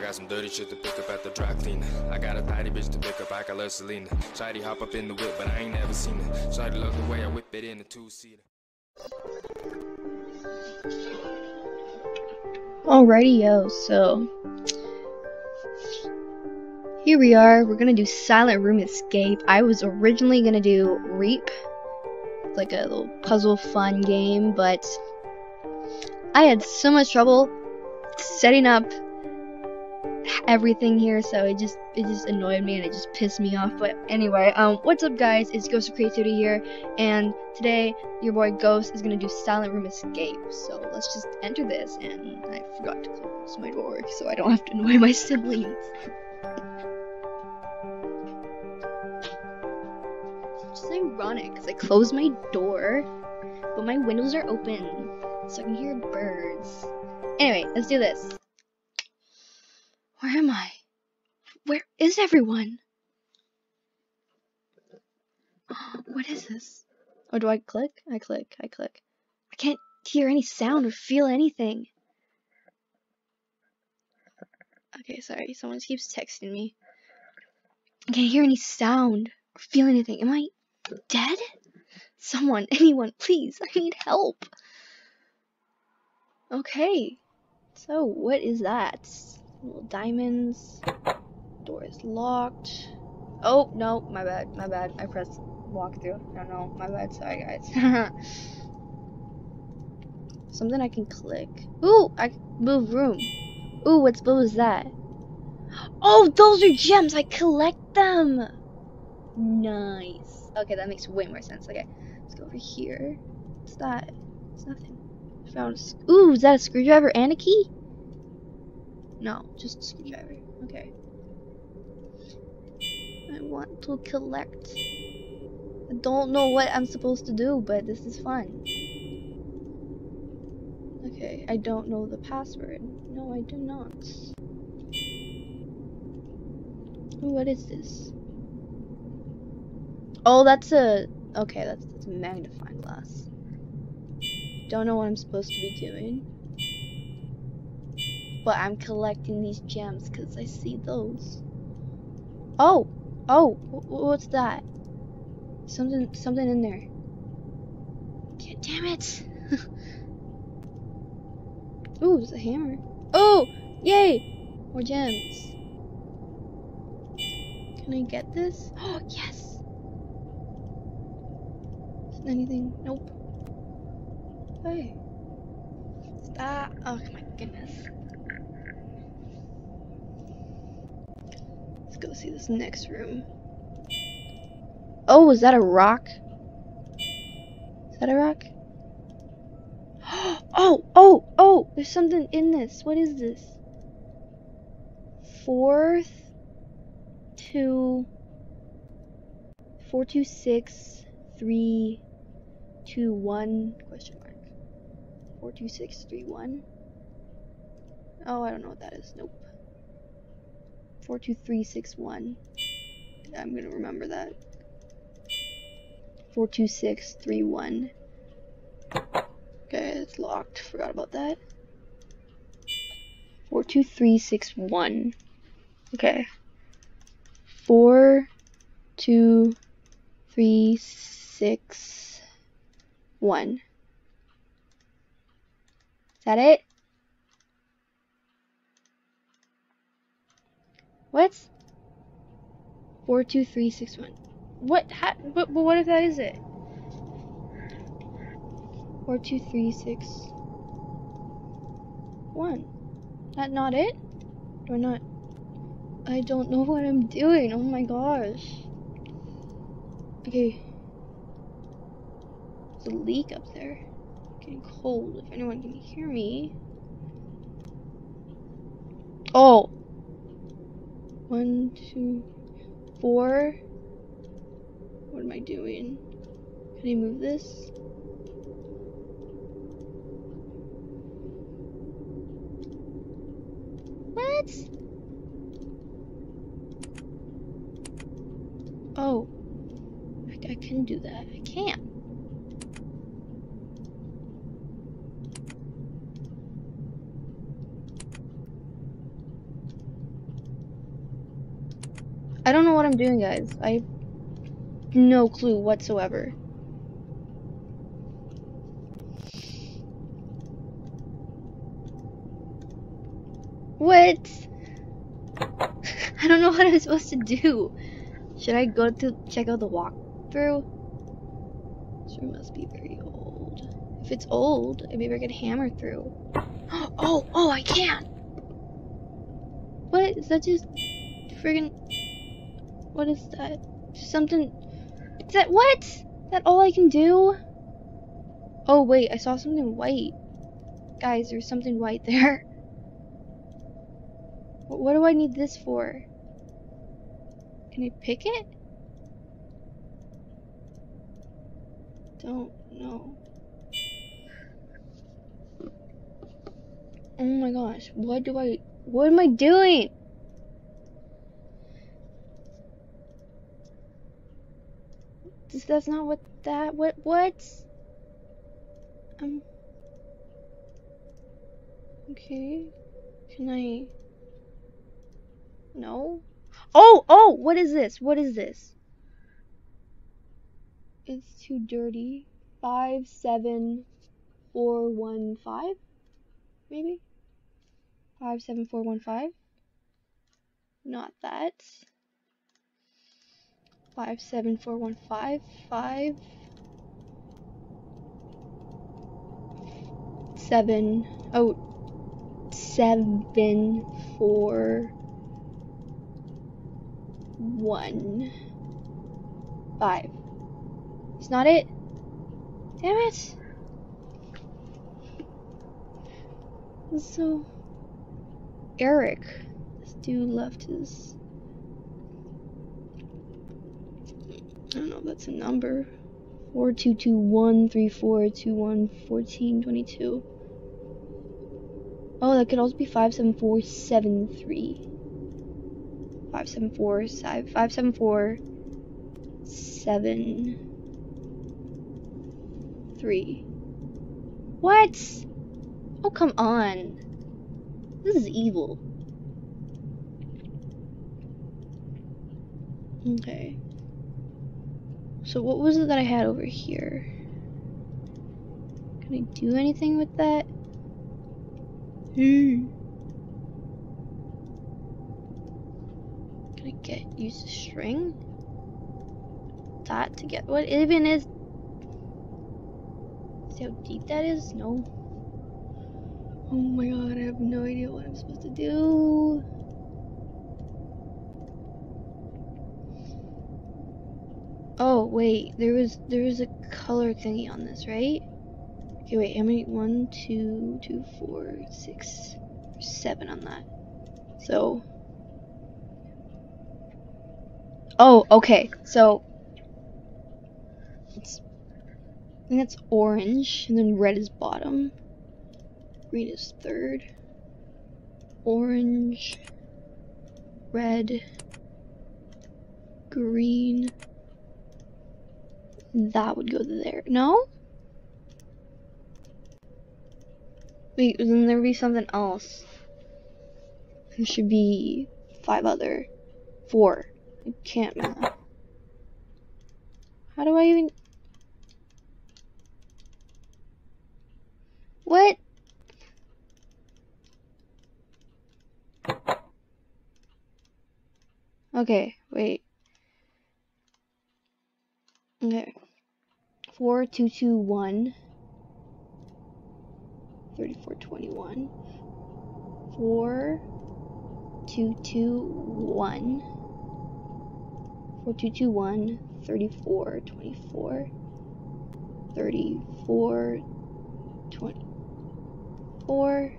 I got some dirty shit to pick up at the dry cleaner. I got a tidy bitch to pick up, I got love Selena. Shady hop up in the whip, but I ain't never seen her. Shady love the way I whip it in a two-seater. Alrighty, yo, so here we are. We're gonna do Silent Room Escape. I was originally gonna do Reap, like a little puzzle fun game, but I had so much trouble setting up everything here, so it just it just annoyed me and it just pissed me off. But anyway, um, what's up, guys? It's Ghost of Creativity here, and today your boy Ghost is gonna do Silent Room Escape. So let's just enter this, and I forgot to close my door so I don't have to annoy my siblings. It's just ironic because I closed my door, but my windows are open, so I can hear birds. Anyway, let's do this. Where am I? Where is everyone? What is this? Oh, do I click? I click, I click. I can't hear any sound or feel anything. Okay, sorry, someone keeps texting me. I can't hear any sound or feel anything. Am I dead? Someone, anyone, please, I need help. Okay, so what is that? Little diamonds. Door is locked. Oh, no, my bad, my bad. I pressed walk through. No, no, my bad. Sorry, guys. Something I can click. Ooh, I move room. Ooh, what's what was that? Oh, those are gems. I collect them. Nice. Okay, that makes way more sense. Okay, let's go over here. What's that? It's nothing. Found. Ooh, is that a screwdriver and a key? No, just screwdriver. Okay. I want to collect. I don't know what I'm supposed to do, but this is fun. Okay, I don't know the password. No, I do not. What is this? Oh, that's a... Okay, that's, that's a magnifying glass. Don't know what I'm supposed to be doing. But I'm collecting these gems because I see those. Oh! Oh! What's that? Something, something in there. Damn it! Ooh, there's a hammer. Oh! Yay! More gems. Can I get this? Oh, yes! Anything? Nope. Hey. Stop. Oh my goodness. Go see this next room. Oh, is that a rock? Is that a rock? Oh, oh, oh! There's something in this. What is this? Fourth, two, four, two, six, three, two, one. Question mark. Four, two, six, three, one. Oh, I don't know what that is. Nope. Four, two, three, six, one. I'm gonna remember that. Four, two, six, three, one. Okay, it's locked. Forgot about that. Four, two, three, six, one. Okay. Four, two, three, six, one. Is that it? What? Four, two, three, six, one. What? How, but, but what if that is it? Four, two, three, six, one. That not it? I not? I don't know what I'm doing. Oh my gosh. Okay. There's a leak up there. getting cold. If anyone can hear me. Oh. One, two, four. What am I doing? Can I move this? What? Oh. I, I can do that. I can't. I don't know what I'm doing, guys. I no clue whatsoever. What? I don't know what I'm supposed to do. Should I go to check out the walkthrough? This room must be very old. If it's old, maybe I could hammer through. Oh, oh, I can! What? Is that just friggin' What is that? Something. Is that what? Is that all I can do? Oh wait, I saw something white. Guys, there's something white there. What do I need this for? Can I pick it? Don't know. Oh my gosh, what do I. What am I doing? That's not what that. What? What? Um. Okay. Can I. No? Oh! Oh! What is this? What is this? It's too dirty. Five, seven, four, one, five? Maybe? Five, seven, four, one, five? Not that five seven four one five five seven oh seven four one five. It's not it. Damn it. So Eric, this dude left his I don't know if that's a number. 422134211422. Oh, that could also be 57473. 574 574 7 3. What? Oh, come on. This is evil. Okay. So what was it that I had over here? Can I do anything with that? Hmm. Can I get use the string? That to get what even is See how deep that is? No. Oh my god, I have no idea what I'm supposed to do. Wait, there was there was a color thingy on this, right? Okay, wait, how many? One, two, two, four, six, seven on that. So. Oh, okay. So. It's. I think that's orange, and then red is bottom. Green is third. Orange. Red. Green that would go there. No? Wait, then there would be something else. There should be five other. Four. I can't math. How do I even... What? Okay, wait. Okay. Four two two one. Thirty four twenty one. Four two two one. Four two two one. Thirty four twenty four. Thirty four twenty four.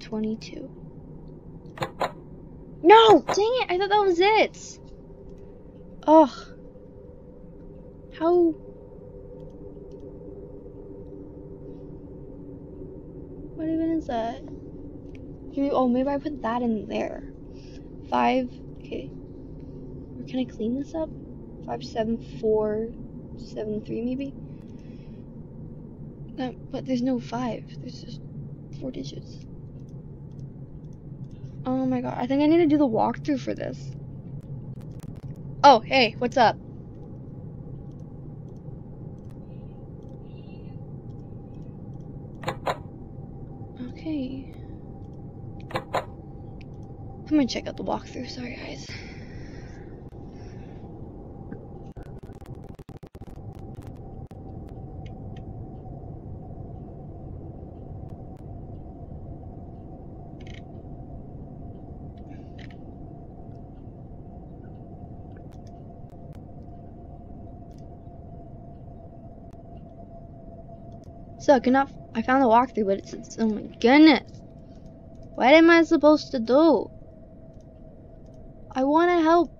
Fourteen twenty two. Fourteen 22. No! Dang it! I thought that was it! Ugh. How... What even is that? Oh, maybe I put that in there. Five... Okay. Or can I clean this up? Five, seven, four, seven, three, maybe? But there's no five. There's just four digits. Oh my god. I think I need to do the walkthrough for this. Oh, hey, what's up? Okay. I'm gonna check out the walkthrough. Sorry, guys. So I cannot. I found the walkthrough, but it's, it's oh my goodness. What am I supposed to do? I want to help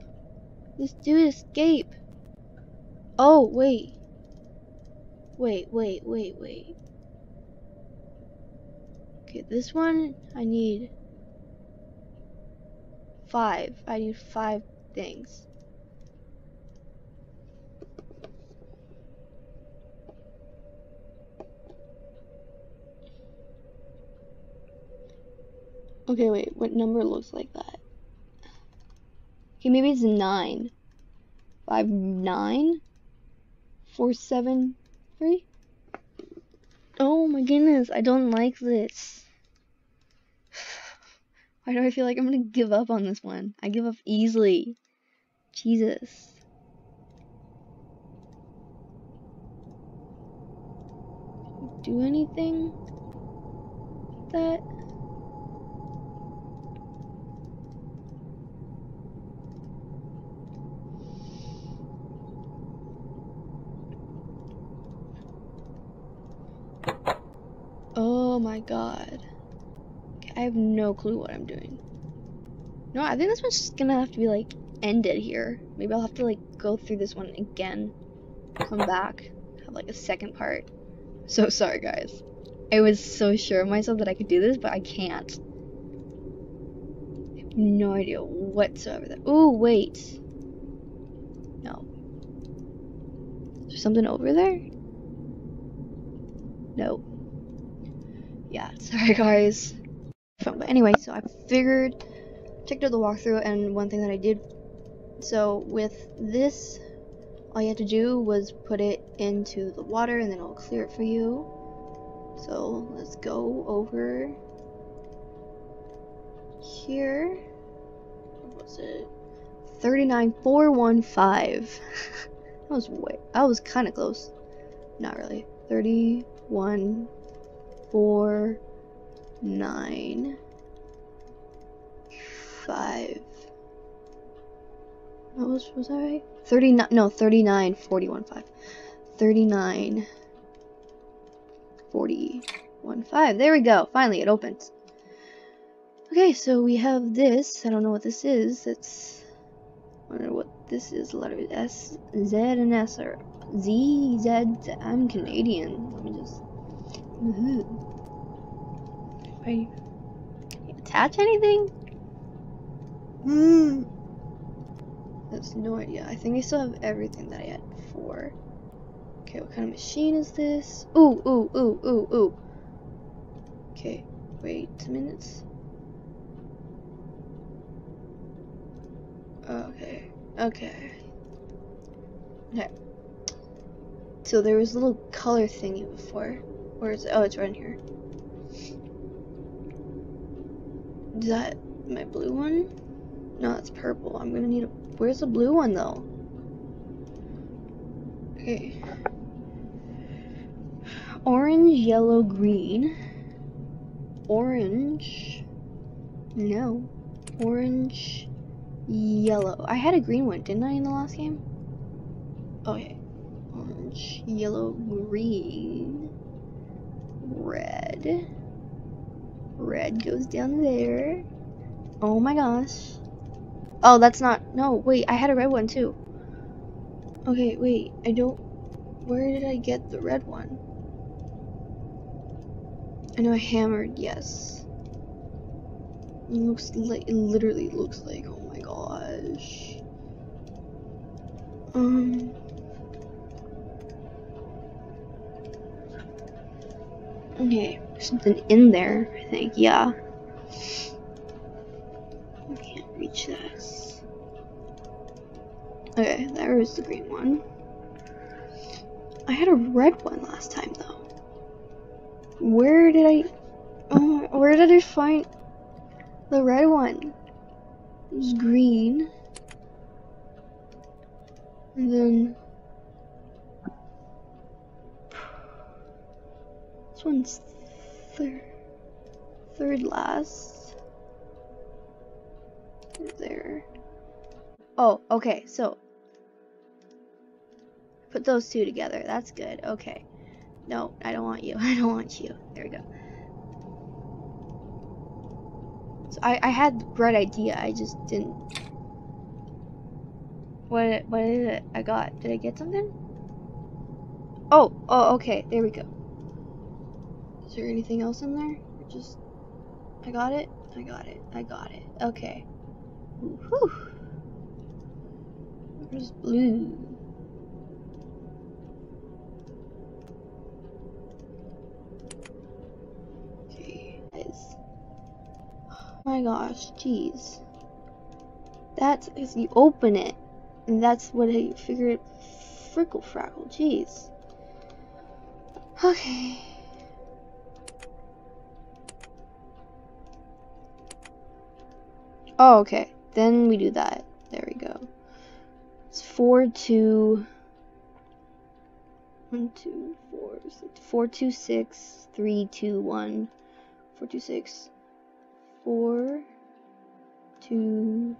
this dude escape. Oh wait. Wait, wait, wait, wait. Okay, this one I need five. I need five things. Okay, wait, what number looks like that? Okay, maybe it's nine. Five, nine? Four, seven, three? Oh my goodness, I don't like this. Why do I feel like I'm gonna give up on this one? I give up easily. Jesus. Do anything? with That? Oh my god. Okay, I have no clue what I'm doing. No, I think this one's just gonna have to be like ended here. Maybe I'll have to like go through this one again, come back, have like a second part. So sorry, guys. I was so sure of myself that I could do this, but I can't. I have no idea whatsoever. That. Ooh, wait. No. Is there something over there? No yeah, sorry guys. But anyway, so I figured, checked out the walkthrough, and one thing that I did, so with this, all you had to do was put it into the water, and then it'll clear it for you. So let's go over here. What was it? 39415. that was way, that was kind of close. Not really. 31 four, nine, five. What was was that right? Thirty nine. No, thirty nine. Forty one five. Thirty nine. Forty one five. There we go. Finally, it opens. Okay, so we have this. I don't know what this is. It's. I wonder what this is. Letters S, Z, and S or Z, Z. I'm Canadian. Let me just. I attach anything? Hmm. That's no idea. I think I still have everything that I had before. Okay, what kind of machine is this? Ooh, ooh, ooh, ooh, ooh. Okay, wait a minute. Okay, okay. Okay. So there was a little color thingy before. Where is it? Oh, it's right in here. Is that my blue one? No, it's purple. I'm gonna need a. Where's the blue one though? Okay. Orange, yellow, green. Orange. No. Orange, yellow. I had a green one, didn't I, in the last game? Okay. Orange, yellow, green, red. Red goes down there. Oh my gosh. Oh, that's not. No, wait. I had a red one too. Okay, wait. I don't. Where did I get the red one? I know I hammered. Yes. It looks like. It literally looks like. Oh my gosh. Um. Okay, something in there, I think. Yeah. I can't reach this. Okay, there is the green one. I had a red one last time, though. Where did I... Oh, where did I find the red one? It was green. And then... one's third, third last. There. Oh, okay, so. Put those two together. That's good. Okay. No, I don't want you. I don't want you. There we go. So I, I had the right idea. I just didn't. What, what is it I got? Did I get something? Oh, oh, okay. There we go. Is there anything else in there? Just. I got it? I got it. I got it. Okay. Whew. Where's blue? Okay, guys. Oh my gosh, jeez. That's you open it, and that's what I figured. Frickle frackle, jeez. Okay. Oh, okay. Then we do that. There we go. It's four two. One two four six four two six three two one four two six four two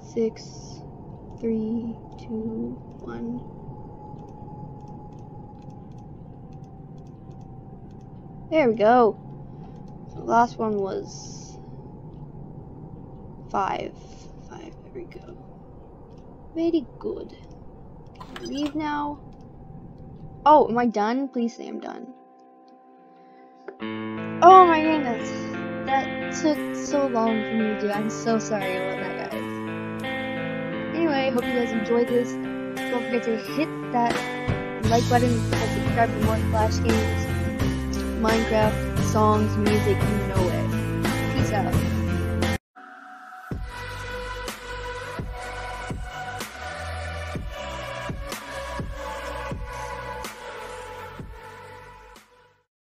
six three two one There we go. So the last one was five. Five. There we go. Very good. Leave now. Oh, am I done? Please say I'm done. Oh my goodness. That took so long for me to do. I'm so sorry about that, guys. Anyway, hope you guys enjoyed this. Don't forget to hit that like button and subscribe for more Flash games. Minecraft, songs, music, you know it. Peace out.